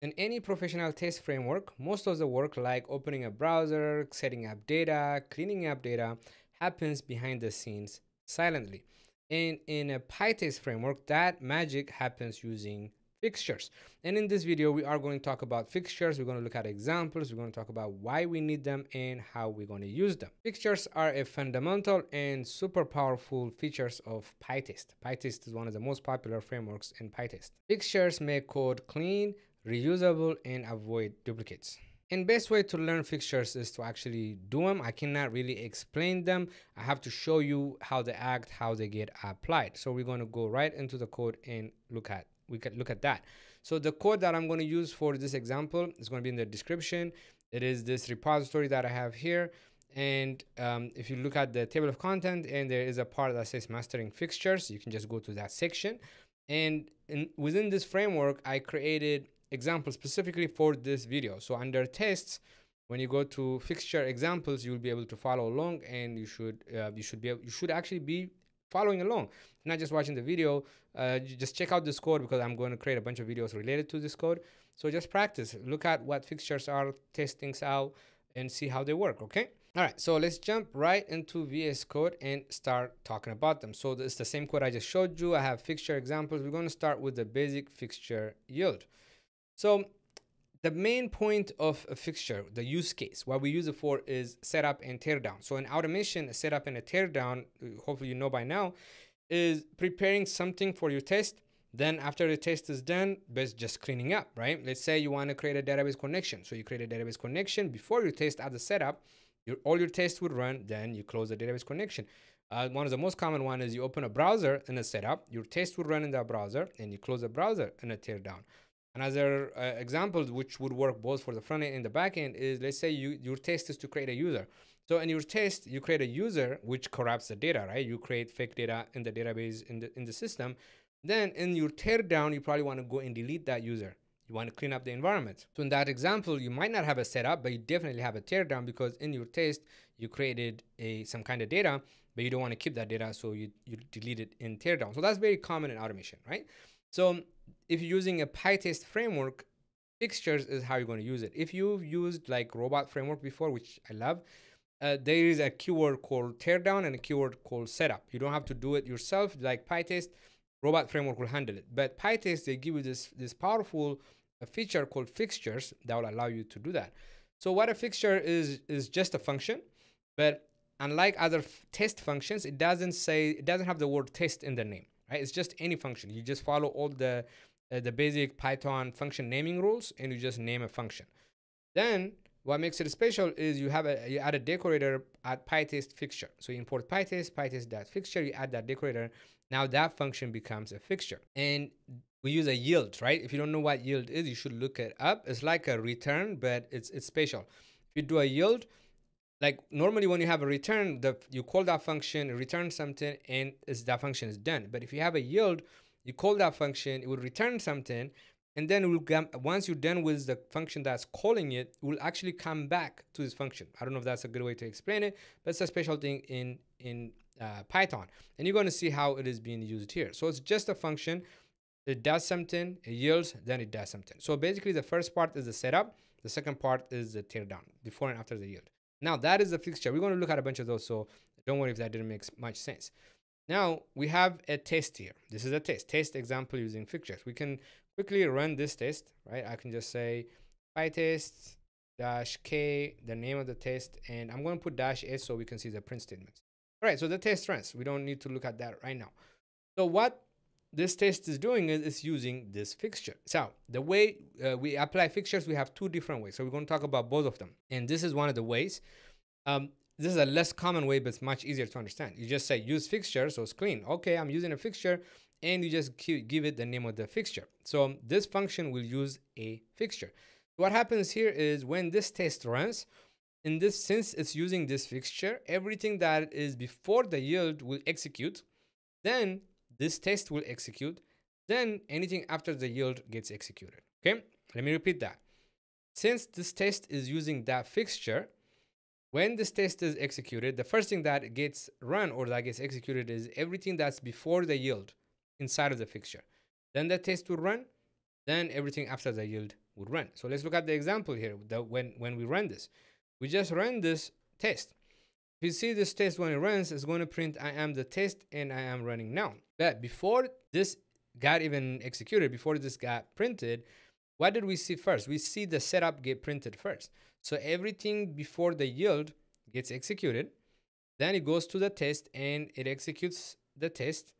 In any professional test framework, most of the work like opening a browser, setting up data, cleaning up data happens behind the scenes silently. And in a PyTest framework, that magic happens using fixtures. And in this video, we are going to talk about fixtures. We're going to look at examples. We're going to talk about why we need them and how we're going to use them. Fixtures are a fundamental and super powerful features of PyTest. PyTest is one of the most popular frameworks in PyTest. Fixtures make code clean, reusable, and avoid duplicates. And best way to learn fixtures is to actually do them. I cannot really explain them. I have to show you how they act, how they get applied. So we're going to go right into the code and look at we can look at that. So the code that I'm going to use for this example is going to be in the description. It is this repository that I have here. And um, if you look at the table of content and there is a part that says mastering fixtures, you can just go to that section. And in, within this framework, I created example specifically for this video. So under tests, when you go to fixture examples, you'll be able to follow along and you should uh, you should be you should actually be following along, not just watching the video. Uh, just check out this code because I'm going to create a bunch of videos related to this code. So just practice, look at what fixtures are, test things out, and see how they work. Okay. All right, so let's jump right into VS Code and start talking about them. So it's the same code I just showed you. I have fixture examples. We're going to start with the basic fixture yield. So the main point of a fixture, the use case, what we use it for is setup and teardown. So an automation, a setup and a teardown, hopefully you know by now, is preparing something for your test. Then after the test is done, best just cleaning up, right? Let's say you want to create a database connection. So you create a database connection before you test at the setup, your, all your tests would run, then you close the database connection. Uh, one of the most common one is you open a browser in a setup, your test would run in that browser, and you close the browser in a teardown. Another uh, example which would work both for the front end and the back end is let's say you your test is to create a user. So in your test, you create a user which corrupts the data, right? You create fake data in the database in the in the system. Then in your teardown, you probably want to go and delete that user. You want to clean up the environment. So in that example, you might not have a setup, but you definitely have a teardown because in your test, you created a some kind of data, but you don't want to keep that data, so you, you delete it in teardown. So that's very common in automation, right? So if you're using a PyTest framework, fixtures is how you're going to use it. If you've used like robot framework before, which I love, uh, there is a keyword called teardown and a keyword called setup. You don't have to do it yourself like PyTest. Robot framework will handle it. But PyTest, they give you this, this powerful uh, feature called fixtures that will allow you to do that. So what a fixture is, is just a function, but unlike other test functions, it doesn't say, it doesn't have the word test in the name right? It's just any function. You just follow all the uh, the basic Python function naming rules, and you just name a function. Then what makes it special is you have a you add a decorator at pytest fixture. So you import pytest, pytest.fixture, you add that decorator. Now that function becomes a fixture. And we use a yield, right? If you don't know what yield is, you should look it up. It's like a return, but it's it's special. If you do a yield, like normally when you have a return, the you call that function, return something, and that function is done. But if you have a yield, you call that function, it will return something, and then will come, once you're done with the function that's calling it, it will actually come back to this function. I don't know if that's a good way to explain it, but it's a special thing in in uh, Python, and you're going to see how it is being used here. So it's just a function. It does something, it yields, then it does something. So basically, the first part is the setup. The second part is the teardown, before and after the yield. Now that is the fixture. We're going to look at a bunch of those, so don't worry if that didn't make much sense. Now we have a test here. This is a test, test example using fixtures. We can quickly run this test, right? I can just say pytest dash k, the name of the test, and I'm going to put dash s so we can see the print statements. All right, so the test runs. We don't need to look at that right now. So what this test is doing is, is using this fixture. So the way uh, we apply fixtures, we have two different ways. So we're going to talk about both of them. And this is one of the ways. Um, this is a less common way, but it's much easier to understand. You just say use fixture, so it's clean. Okay, I'm using a fixture, and you just give it the name of the fixture. So this function will use a fixture. What happens here is when this test runs, in this since it's using this fixture, everything that is before the yield will execute. Then this test will execute. Then anything after the yield gets executed. Okay, let me repeat that. Since this test is using that fixture, when this test is executed, the first thing that gets run or that gets executed is everything that's before the yield inside of the fixture. Then the test will run, then everything after the yield would run. So let's look at the example here. The, when, when we run this, we just run this test. If you see this test when it runs, it's going to print I am the test and I am running now. But before this got even executed, before this got printed, what did we see first? We see the setup get printed first. So everything before the yield gets executed, then it goes to the test and it executes the test,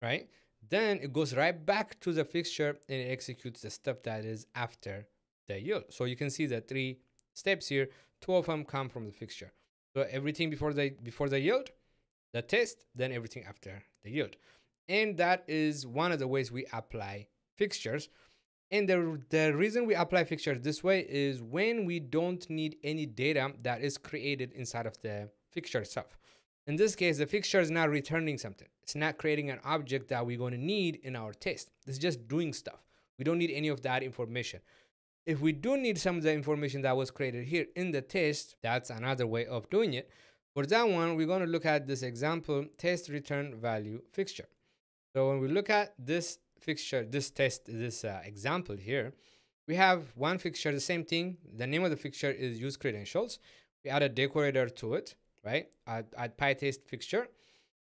right? Then it goes right back to the fixture and it executes the step that is after the yield. So you can see the three steps here, two of them come from the fixture. So everything before the before the yield, the test, then everything after the yield. And that is one of the ways we apply fixtures. And the, the reason we apply fixtures this way is when we don't need any data that is created inside of the fixture itself. In this case, the fixture is not returning something. It's not creating an object that we're going to need in our test. It's just doing stuff. We don't need any of that information. If we do need some of the information that was created here in the test, that's another way of doing it. For that one, we're going to look at this example test return value fixture. So when we look at this fixture, this test, this uh, example here, we have one fixture, the same thing. The name of the fixture is use credentials. We add a decorator to it right? At, at PyTest fixture.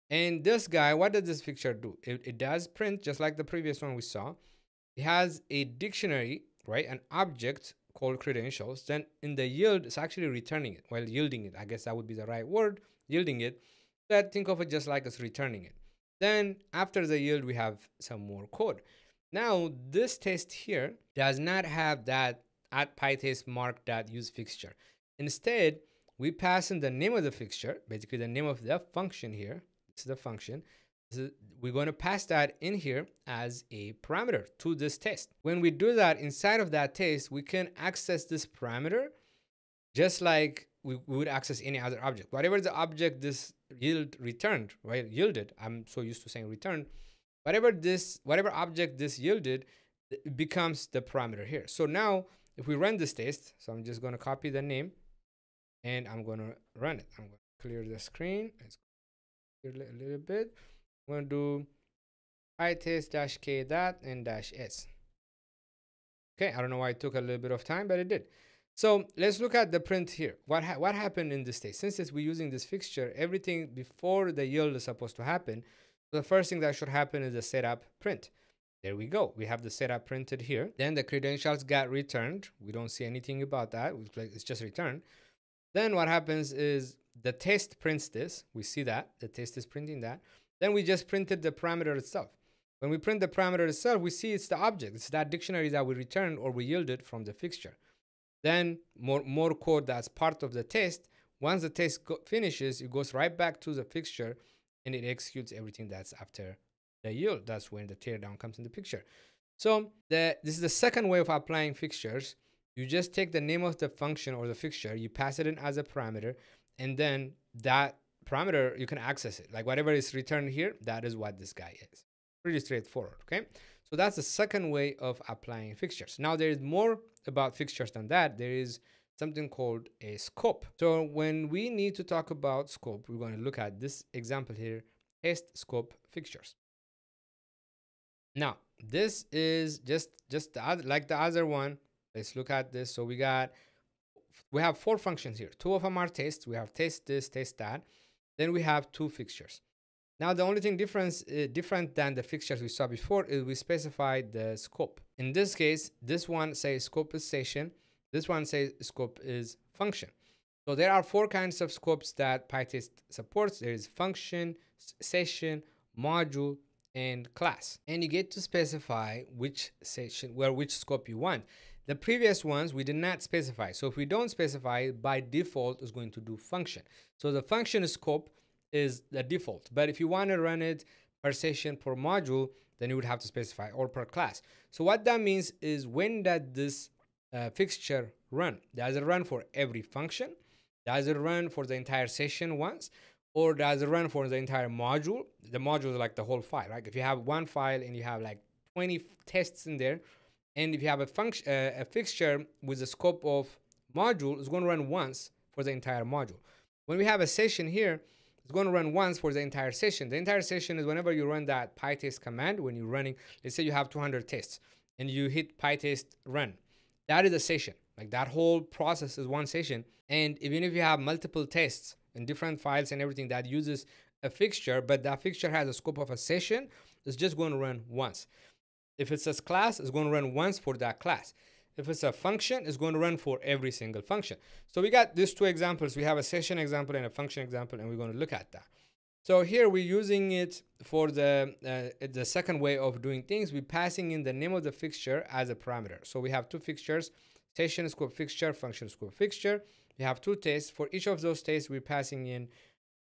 And this guy, what does this fixture do? It, it does print just like the previous one we saw. It has a dictionary, right? An object called credentials. Then in the yield, it's actually returning it. Well, yielding it. I guess that would be the right word, yielding it. But think of it just like it's returning it. Then after the yield, we have some more code. Now, this test here does not have that at PyTest mark that use fixture. Instead, we pass in the name of the fixture, basically the name of the function here. This is the function. We're going to pass that in here as a parameter to this test. When we do that inside of that test, we can access this parameter just like we, we would access any other object. Whatever the object this yield returned, right? Yielded. I'm so used to saying returned. Whatever this, whatever object this yielded, becomes the parameter here. So now if we run this test, so I'm just going to copy the name and I'm going to run it. I'm going to clear the screen. Let's clear a little bit. I'm going to do pytest dash k dot and dash s. Okay, I don't know why it took a little bit of time, but it did. So let's look at the print here. What ha what happened in this state? Since we're using this fixture, everything before the yield is supposed to happen. the first thing that should happen is the setup print. There we go. We have the setup printed here. Then the credentials got returned. We don't see anything about that. It's just returned. Then what happens is the test prints this. We see that the test is printing that. Then we just printed the parameter itself. When we print the parameter itself, we see it's the object. It's that dictionary that we returned or we yielded from the fixture. Then more, more code that's part of the test. Once the test finishes, it goes right back to the fixture and it executes everything that's after the yield. That's when the teardown comes in the picture. So the, this is the second way of applying fixtures. You just take the name of the function or the fixture, you pass it in as a parameter, and then that parameter, you can access it. Like whatever is returned here, that is what this guy is. Pretty straightforward, okay? So that's the second way of applying fixtures. Now there is more about fixtures than that. There is something called a scope. So when we need to talk about scope, we're going to look at this example here, test scope fixtures. Now, this is just just the other, like the other one, Let's look at this. So we got, we have four functions here. Two of them are tests. We have test this, test that. Then we have two fixtures. Now the only thing difference uh, different than the fixtures we saw before is we specify the scope. In this case, this one says scope is session. This one says scope is function. So there are four kinds of scopes that PyTest supports. There is function, session, module, and class. And you get to specify which session, where which scope you want. The previous ones we did not specify. So if we don't specify, by default is going to do function. So the function scope is the default. But if you want to run it per session per module, then you would have to specify or per class. So what that means is when does this uh, fixture run? Does it run for every function? Does it run for the entire session once? Or does it run for the entire module? The module is like the whole file, right? If you have one file and you have like 20 tests in there, and if you have a function, uh, a fixture with the scope of module, it's going to run once for the entire module. When we have a session here, it's going to run once for the entire session. The entire session is whenever you run that pytest command, when you're running, let's say you have 200 tests and you hit pytest run. that is a session. Like that whole process is one session. And even if you have multiple tests in different files and everything that uses a fixture, but that fixture has a scope of a session, it's just going to run once. If it's a class, it's going to run once for that class. If it's a function, it's going to run for every single function. So we got these two examples. We have a session example and a function example, and we're going to look at that. So here we're using it for the, uh, the second way of doing things. We're passing in the name of the fixture as a parameter. So we have two fixtures, session scope fixture, function scope fixture. We have two tests. For each of those tests, we're passing in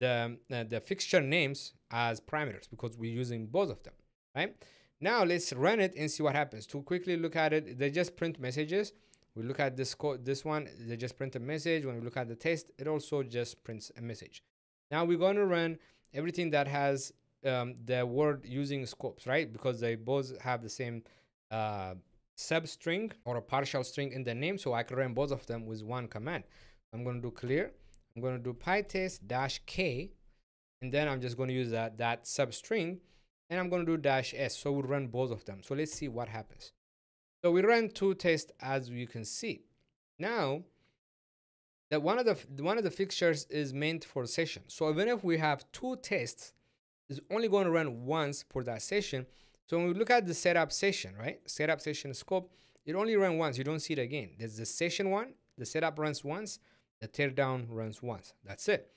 the, uh, the fixture names as parameters because we're using both of them, right? Now let's run it and see what happens. To quickly look at it, they just print messages. We look at this code, this one, they just print a message. When we look at the test, it also just prints a message. Now we're going to run everything that has um, the word using scopes, right? Because they both have the same uh, substring or a partial string in the name. So I can run both of them with one command. I'm going to do clear. I'm going to do pytest dash k. And then I'm just going to use that, that substring. And I'm going to do dash s. So we'll run both of them. So let's see what happens. So we run two tests as you can see. Now, that one of the one of the fixtures is meant for session. So even if we have two tests, it's only going to run once for that session. So when we look at the setup session, right? Setup session scope, it only runs once. You don't see it again. There's the session one, the setup runs once, the teardown runs once. That's it.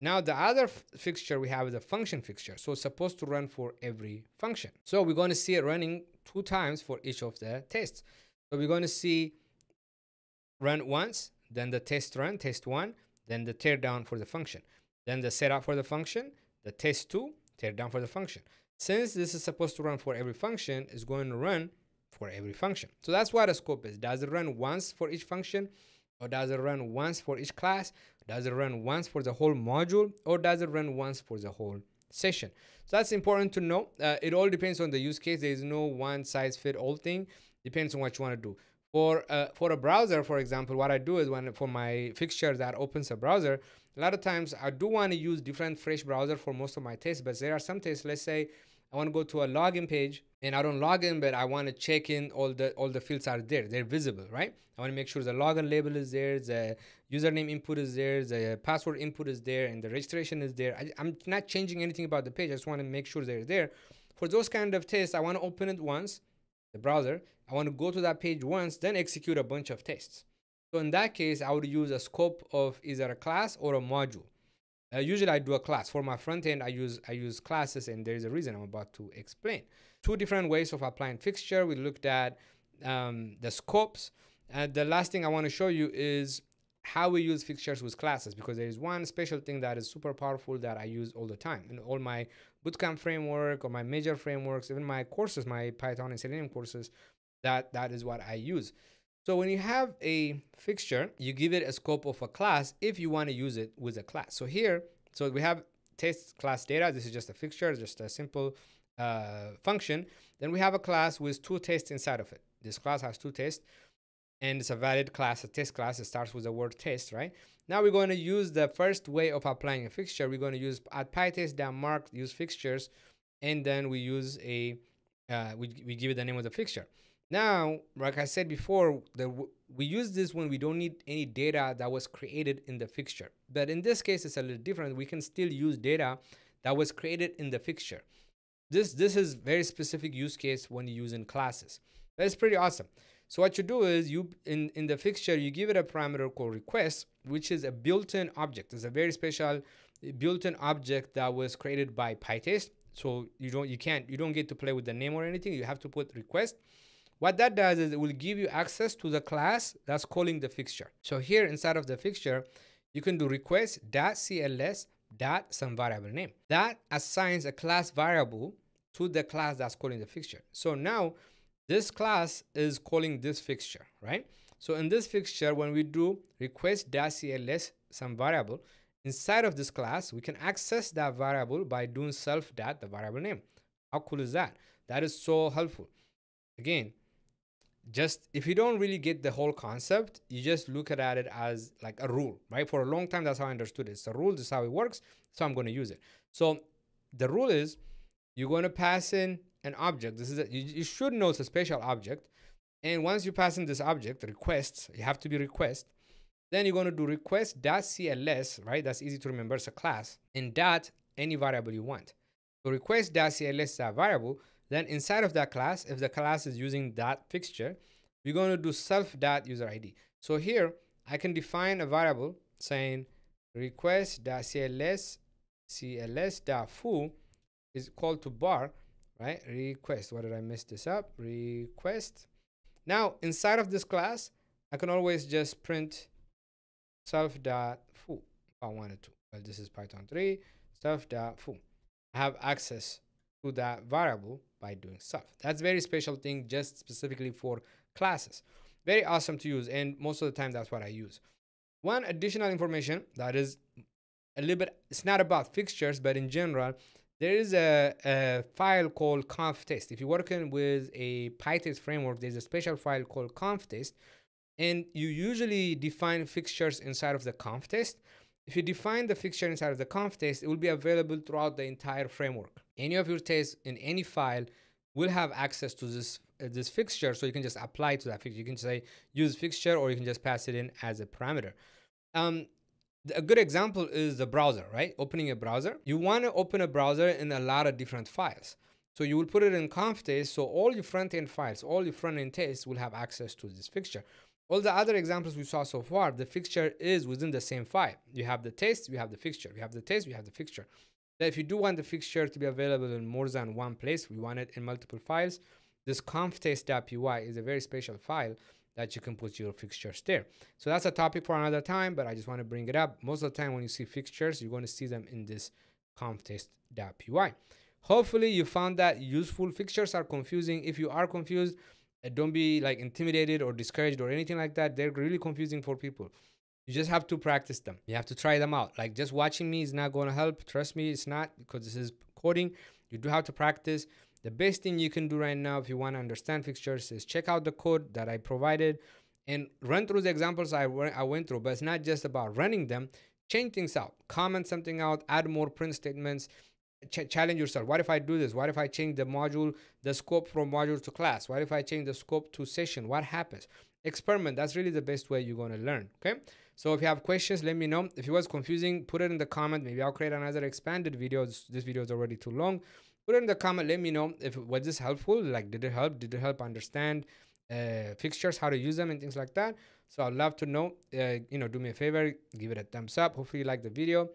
Now the other fixture we have is a function fixture. So it's supposed to run for every function. So we're going to see it running two times for each of the tests. So we're going to see run once, then the test run, test one, then the teardown for the function, then the setup for the function, the test two, teardown for the function. Since this is supposed to run for every function, it's going to run for every function. So that's what a scope is. Does it run once for each function? Or does it run once for each class? Does it run once for the whole module? Or does it run once for the whole session? So that's important to know. Uh, it all depends on the use case. There is no one size fit all thing. Depends on what you want to do. For, uh, for a browser, for example, what I do is when for my fixture that opens a browser, a lot of times I do want to use different fresh browser for most of my tests, but there are some tests, let's say I want to go to a login page and I don't log in, but I want to check in all the all the fields are there. They're visible, right? I want to make sure the login label is there, the username input is there, the password input is there, and the registration is there. I, I'm not changing anything about the page. I just want to make sure they're there. For those kind of tests, I want to open it once, the browser. I want to go to that page once, then execute a bunch of tests. So in that case, I would use a scope of either a class or a module. Uh, usually I do a class. For my front end, I use, I use classes and there's a reason I'm about to explain. Two different ways of applying fixture. We looked at um, the scopes. And the last thing I want to show you is how we use fixtures with classes because there is one special thing that is super powerful that I use all the time in all my bootcamp framework or my major frameworks, even my courses, my Python and Selenium courses, that, that is what I use. So when you have a fixture, you give it a scope of a class if you want to use it with a class. So here, so we have test class data. This is just a fixture, just a simple uh, function. Then we have a class with two tests inside of it. This class has two tests and it's a valid class, a test class. It starts with the word test, right? Now we're going to use the first way of applying a fixture. We're going to use at pytest.mark, use fixtures, and then we use a, uh, we, we give it the name of the fixture. Now, like I said before, the, we use this when we don't need any data that was created in the fixture. But in this case, it's a little different. We can still use data that was created in the fixture. This, this is very specific use case when you're using classes. That's pretty awesome. So what you do is you in, in the fixture, you give it a parameter called request, which is a built-in object. It's a very special eh, built-in object that was created by PyTest. So you don't you can't you don't get to play with the name or anything. You have to put request what that does is it will give you access to the class that's calling the fixture. So here inside of the fixture, you can do request.cls dot some variable name. That assigns a class variable to the class that's calling the fixture. So now this class is calling this fixture, right? So in this fixture, when we do request.cls some variable, inside of this class, we can access that variable by doing self dot the variable name. How cool is that? That is so helpful. Again, just if you don't really get the whole concept, you just look at it as like a rule, right? For a long time, that's how I understood it. It's a rule, this is how it works, so I'm going to use it. So the rule is you're going to pass in an object. This is a, you, you should know it's a special object. And once you pass in this object, requests, you have to be request. Then you're going to do request.cls, right? That's easy to remember. It's a class. And dot any variable you want. So request.cls is a variable. Then inside of that class, if the class is using that fixture, we're going to do self dot user ID. So here I can define a variable saying request.cls cls.foo is called to bar, right? Request. What did I mess this up? Request. Now, inside of this class, I can always just print self.foo if I wanted to. Well, this is Python 3, self.foo. I have access to that variable by doing self. That's very special thing just specifically for classes. Very awesome to use, and most of the time that's what I use. One additional information that is a little bit, it's not about fixtures, but in general, there is a, a file called conftest. If you're working with a PyTest framework, there's a special file called conftest, and you usually define fixtures inside of the conftest. If you define the fixture inside of the conf test, it will be available throughout the entire framework. Any of your tests in any file will have access to this uh, this fixture, so you can just apply to that fixture. You can say use fixture, or you can just pass it in as a parameter. Um, a good example is the browser, right? Opening a browser. You want to open a browser in a lot of different files. So you will put it in conf test, so all your front-end files, all your front-end tests will have access to this fixture. All the other examples we saw so far, the fixture is within the same file. You have the test, you have the fixture. You have the test, you have the fixture. Now, if you do want the fixture to be available in more than one place, we want it in multiple files, this conftest.py is a very special file that you can put your fixtures there. So that's a topic for another time, but I just want to bring it up. Most of the time when you see fixtures, you're going to see them in this conftest.py. Hopefully you found that useful. Fixtures are confusing. If you are confused, don't be like intimidated or discouraged or anything like that. They're really confusing for people. You just have to practice them. You have to try them out. Like just watching me is not going to help. Trust me, it's not because this is coding. You do have to practice. The best thing you can do right now if you want to understand fixtures is check out the code that I provided and run through the examples I, I went through. But it's not just about running them. Change things out. Comment something out. Add more print statements. Ch challenge yourself. What if I do this? What if I change the module, the scope from module to class? What if I change the scope to session? What happens? Experiment. That's really the best way you're going to learn. Okay. So if you have questions, let me know. If it was confusing, put it in the comment. Maybe I'll create another expanded video. This, video is already too long put it in the comment let me know if was this helpful like did it help did it help understand uh, fixtures how to use them and things like that so i'd love to know uh, you know do me a favor give it a thumbs up hopefully you like the video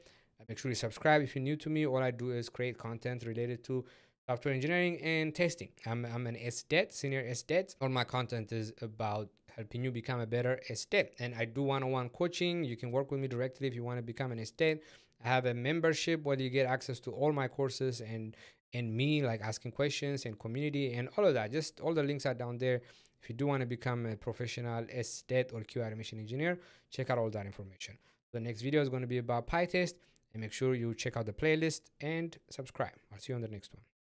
make sure you subscribe if you're new to me. All i do is create content related to software engineering and testing. I'm, I'm an sdet senior sdet all my content is about helping you become a better SDET. And I do one-on-one coaching. You can work with me directly if you want to become an SDET. I have a membership where you get access to all my courses and and me like asking questions and community and all of that. Just all the links are down there. If you do want to become a professional SDET or QA automation engineer check out all that information. The next video is going to be about PyTest and make sure you check out the playlist and subscribe. I'll see you on the next one